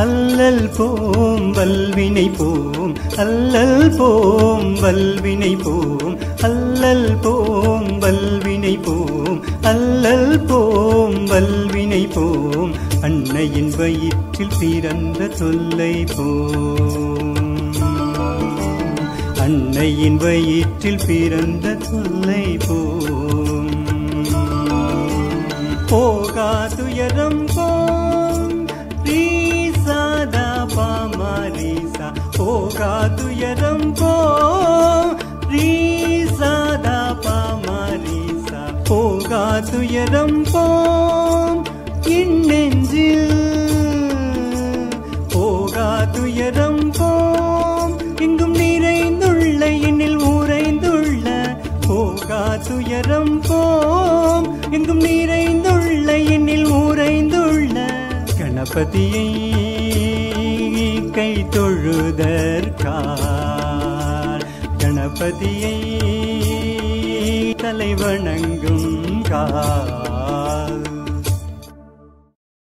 அல்லல் போம் வல்வினை போம் அல்லல் போம் வல்வினை போம் அல்லல் போம் வல்வினை போம் அல்லல் போம் வல்வினை போம் அன்னையின் வயிற்றில் பிறந்த தொல்லை போம். அன்னையின் வயிற்றில் பிறந்த தொல்லை போம். போகா துயரம் போ போகா துயரம் போம் ரீசாதா பாமாரீசா போகா துயரம் போம் இன்னெஞ்சில் போகா துயரம் போம் எங்கும் நிறைந்துள்ள என்னில் உறைந்துள்ள போகா துயரம் போம் எங்கும் நிறைந்துள்ள என்னில் உறைந்துள்ள. கணபதியை கை தொழுதற்கார் கணபதியை தலை வணங்கும் கார்.